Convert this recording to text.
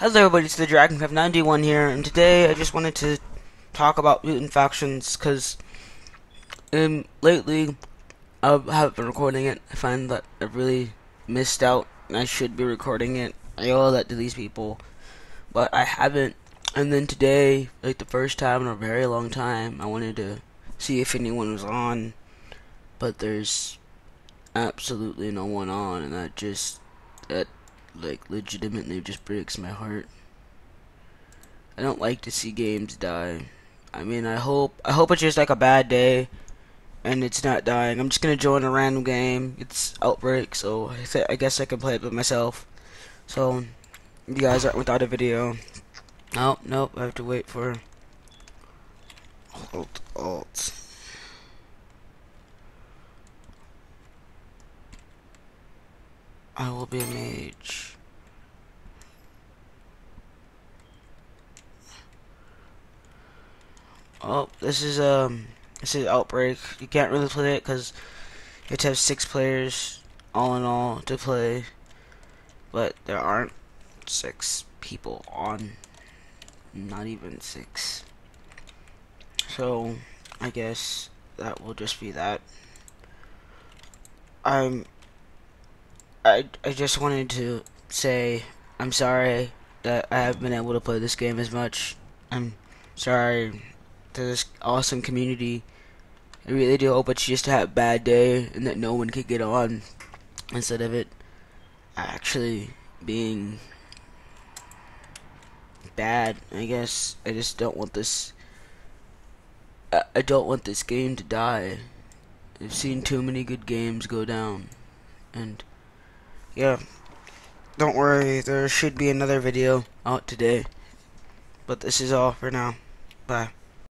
Hello everybody, it's the DragonCraft91 here, and today I just wanted to talk about mutant factions, because um, lately I haven't been recording it. I find that I really missed out, and I should be recording it. I owe that to these people, but I haven't. And then today, like the first time in a very long time, I wanted to see if anyone was on, but there's absolutely no one on, and that just, that like legitimately just breaks my heart. I don't like to see games die. I mean, I hope I hope it's just like a bad day and it's not dying. I'm just gonna join a random game. It's Outbreak, so I, guess I can play it with myself. So you guys aren't without a video. Oh nope, I have to wait for alt alt. I will be a mage. Oh, this is um, this is Outbreak. You can't really play it because you have to have six players, all in all, to play. But there aren't six people on. Not even six. So, I guess that will just be that. I'm I, I just wanted to say I'm sorry that I haven't been able to play this game as much. I'm sorry to this awesome community. I really do hope it's just a bad day and that no one could get on instead of it actually being bad. I guess I just don't want this. I don't want this game to die. I've seen too many good games go down, and yeah, don't worry, there should be another video out today. But this is all for now. Bye.